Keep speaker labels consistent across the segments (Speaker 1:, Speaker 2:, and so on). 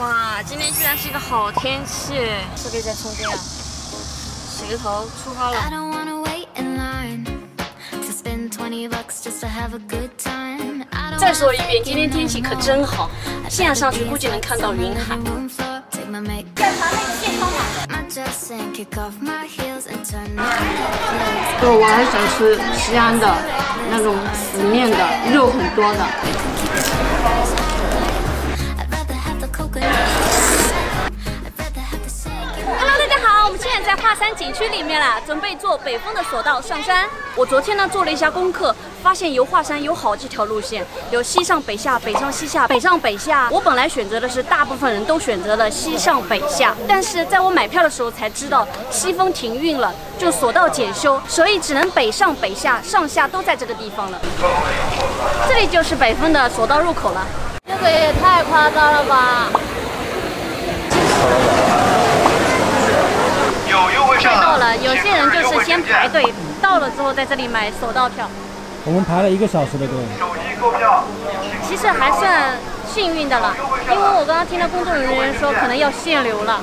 Speaker 1: 哇，今天居然是一个好天气，是可以再充电啊！洗个头，出发了。再说一遍，今天天气可真好，现在上去估计能看到云海。我还想吃西安的那种死面的，肉很多的。在华山景区里面啦，准备坐北风的索道上山。我昨天呢做了一下功课，发现游华山有好几条路线，有西上北下、北上西下、北上北下。我本来选择的是大部分人都选择了西上北下，但是在我买票的时候才知道西风停运了，就索道检修，所以只能北上北下，上下都在这个地方了。这里就是北风的索道入口了。这个也太夸张了吧！快到了，有些人就是先排队，到了之后在这里买索道票。
Speaker 2: 我们排了一个小时的队。
Speaker 1: 其实还算幸运的了，因为我刚刚听到工作人员说可能要限流了，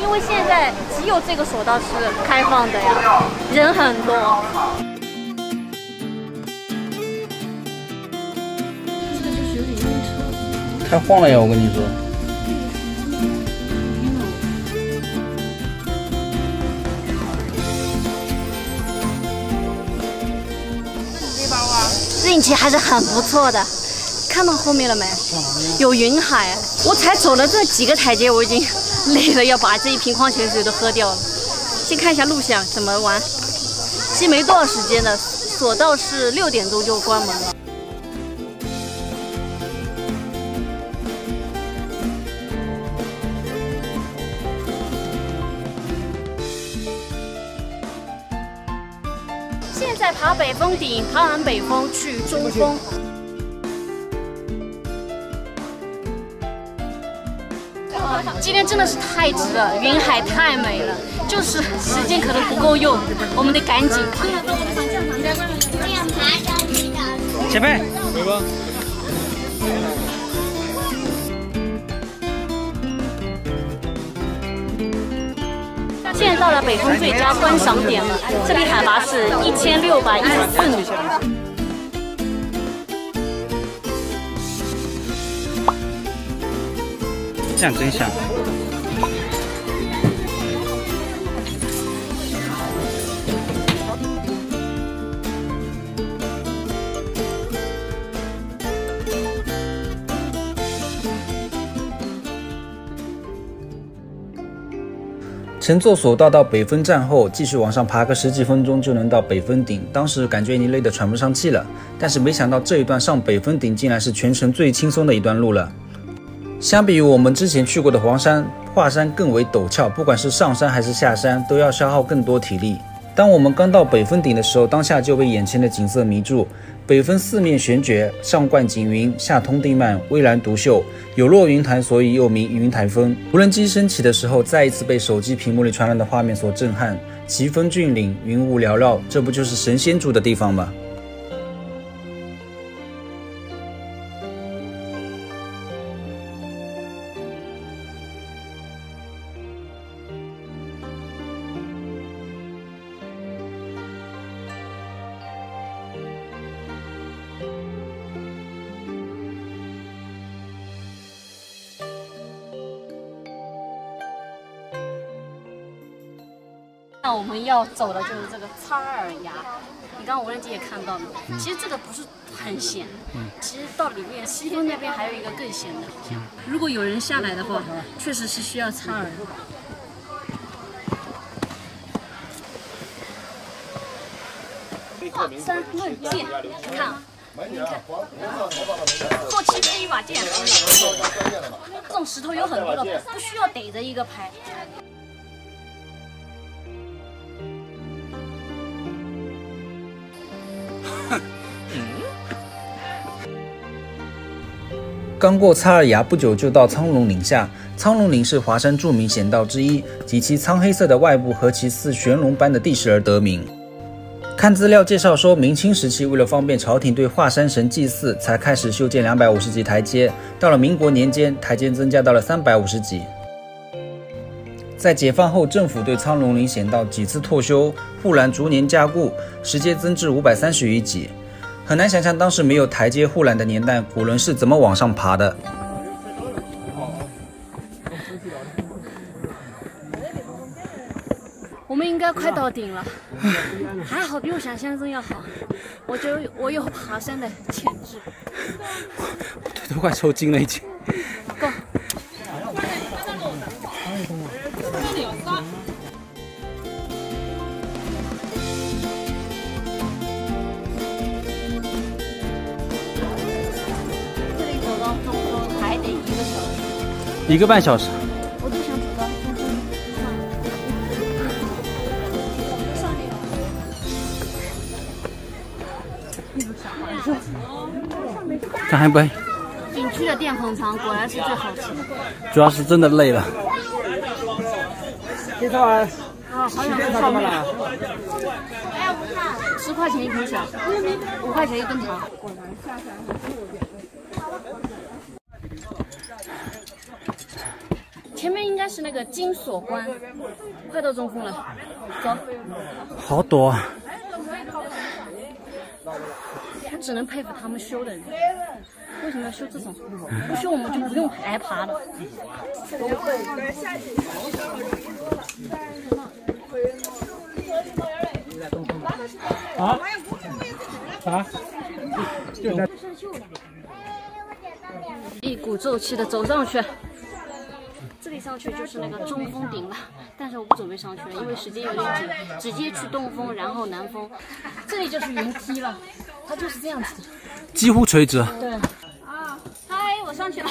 Speaker 1: 因为现在只有这个索道是开放的呀，人很多。
Speaker 2: 太晃了呀，我跟你说。
Speaker 1: 运气还是很不错的，看到后面了没？有云海。我才走了这几个台阶，我已经累了，要把这一瓶矿泉水都喝掉了。先看一下录像怎么玩。其实没多少时间的，索道是六点钟就关门了。爬北峰顶，爬完北峰去中峰。今天真的是太值了，云海太美了，就是时间可能不够用，我们得赶紧爬。
Speaker 2: 前辈。
Speaker 1: 现在到了北峰最佳观赏点了，这里海拔是一千六百一十四米，
Speaker 2: 这样真香。乘坐索道到北峰站后，继续往上爬个十几分钟就能到北峰顶。当时感觉已经累得喘不上气了，但是没想到这一段上北峰顶竟然是全程最轻松的一段路了。相比于我们之前去过的黄山、华山更为陡峭，不管是上山还是下山都要消耗更多体力。当我们刚到北峰顶的时候，当下就被眼前的景色迷住。北峰四面悬绝，上冠锦云，下通地幔，巍然独秀，有落云台，所以又名云台峰。无人机升起的时候，再一次被手机屏幕里传来的画面所震撼。奇峰峻岭，云雾缭绕，这不就是神仙住的地方吗？
Speaker 1: 那我们要走的就是这个擦耳崖，你刚刚无人机也看到了，其实这个不是很险，其实到里面西峰那边还有一个更险的，如果有人下来的话，确实是需要擦耳。华山论剑，你看，你看，后期这一把剑，这种石头有很多的，不需要逮着一个拍。
Speaker 2: 刚过擦耳崖不久，就到苍龙岭下。苍龙岭是华山著名险道之一，及其苍黑色的外部和其似玄龙般的地势而得名。看资料介绍说，明清时期为了方便朝廷对华山神祭祀，才开始修建两百五十级台阶。到了民国年间，台阶增加到了三百五十级。在解放后，政府对苍龙岭险道几次拓修，护栏逐年加固，时阶增至五百三十余级。很难想象当时没有台阶护栏的年代，古人是怎么往上爬的。
Speaker 1: 我们应该快到顶了，还好比我想象中要好。我觉得我有爬山的潜质。
Speaker 2: 腿都快抽筋了，已经。
Speaker 1: 一个
Speaker 2: 半小时。
Speaker 1: 我就想走到中峰
Speaker 2: 看还不？
Speaker 1: 景区的淀粉肠果然是最好吃的。
Speaker 2: 主要是真的累了。
Speaker 3: 介绍啊，
Speaker 1: 啊，好想吃泡面。十块钱一瓶小，五块钱一根糖。前面应该是那个金锁关，快到中峰了，走。
Speaker 2: 好陡啊！
Speaker 1: 我只能佩服他们修的人，为什么要修这种？不修我们就不用挨爬了。
Speaker 3: 啊？啥？就在
Speaker 1: 一鼓作气的走上去。上去就是那个中峰顶了，但是我不准备上去了，因为时间有点紧，直接去东峰，然后南峰。这里就是云梯了，它就是这样子的。
Speaker 2: 几乎垂直。
Speaker 1: 对。啊，嗨，我上去了。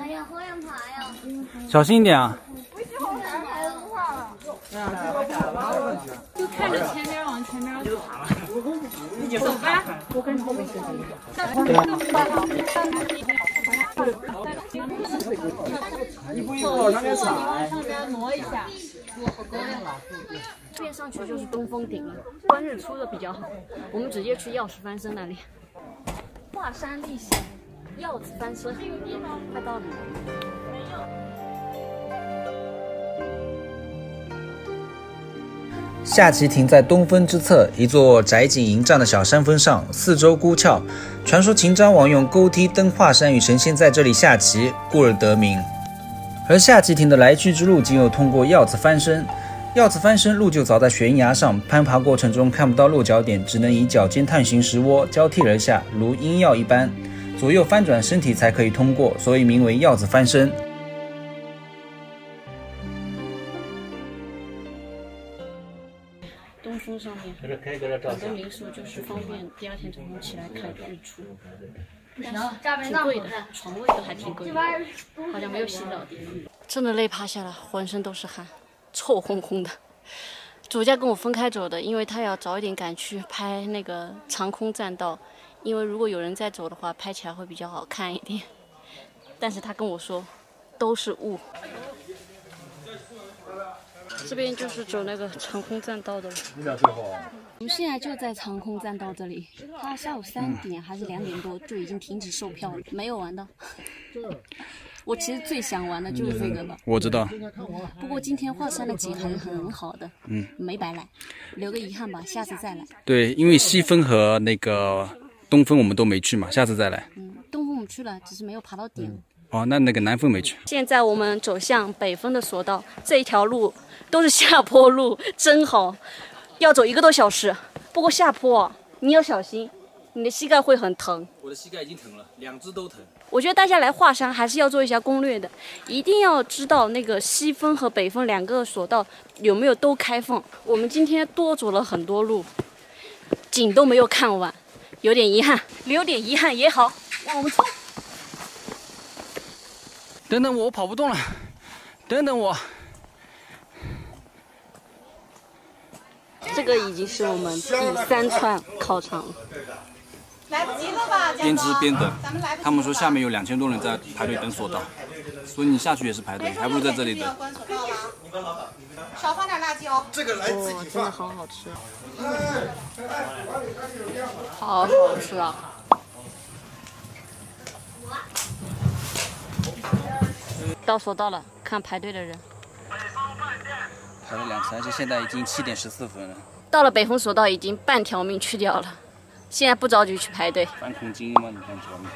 Speaker 1: 哎呀，好想爬呀！
Speaker 2: 小心一点啊！
Speaker 1: 就看着前面往前面走。走吧，我跟后面跟
Speaker 3: 一步一步往上面踩。
Speaker 1: 上边挪一下。这边上去就是东峰顶了，观日出的比较好。我们直接去钥匙翻身那里。华山历险，鹞子翻身，快到了。
Speaker 2: 下棋亭在东峰之侧，一座窄景营帐的小山峰上，四周孤峭。传说秦昭王用钩梯登华山，与神仙在这里下棋，故而得名。而下级亭的来去之路，仅有通过鹞子翻身。鹞子翻身路就凿在悬崖上，攀爬过程中看不到落脚点，只能以脚尖探寻石窝，交替而下，如鹰鹞一般，左右翻转身体才可以通过，所以名为鹞子翻身。
Speaker 1: 很多民宿就是方便第二天早上起来看日出，但是挺贵的，床位都还挺贵的，好像没有洗澡的。真的累趴下了，浑身都是汗，臭烘烘的。主驾跟我分开走的，因为他要早一点赶去拍那个长空栈道，因为如果有人在走的话，拍起来会比较好看一点。但是他跟我说，都是雾。这边就是走那个长空栈道的了。我们现在就在长空栈道这里，它下午三点还是两点多就已经停止售票了，没有玩到。我其实最想玩的就是这个了。
Speaker 2: 我知道，
Speaker 1: 不过今天华山的景还是很好的，嗯，没白来，留个遗憾吧，下次再来。
Speaker 2: 对，因为西峰和那个东峰我们都没去嘛，下次再来。
Speaker 1: 嗯，东峰我们去了，只是没有爬到顶。
Speaker 2: 哦，那那个南风没去。
Speaker 1: 现在我们走向北风的索道，这一条路都是下坡路，真好，要走一个多小时。不过下坡你要小心，你的膝盖会很疼。
Speaker 2: 我的膝盖已经疼了，两只都疼。
Speaker 1: 我觉得大家来华山还是要做一下攻略的，一定要知道那个西峰和北峰两个索道有没有都开放。我们今天多走了很多路，景都没有看完，有点遗憾，留点遗憾也好。让我们冲！
Speaker 2: 等等我，我跑不动了。等等我。
Speaker 1: 这个已经是我们第三串烤肠了。
Speaker 4: 来不及了吧？
Speaker 2: 边吃边等，他们说下面有两千多人在排队等索道。
Speaker 5: 所以你下去也是排队，还不如在这里等。
Speaker 6: 少放点辣椒。这个来自己
Speaker 1: 真的好好吃，好好吃啊！到索道了，看排队的人。
Speaker 5: 排了两次，而且现在已经七点十四分了。
Speaker 1: 到了北风索道，已经半条命去掉了。现在不着急去排队。
Speaker 5: 反恐精英吗？你半条命。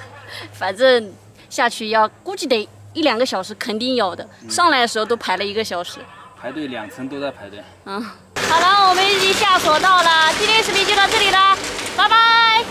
Speaker 1: 反正下去要估计得一两个小时，肯定有的。上来的时候都排了一个小时。
Speaker 5: 排队两层都在排队。
Speaker 1: 嗯，好了，我们已经下索道了。今天视频就到这里了，拜拜。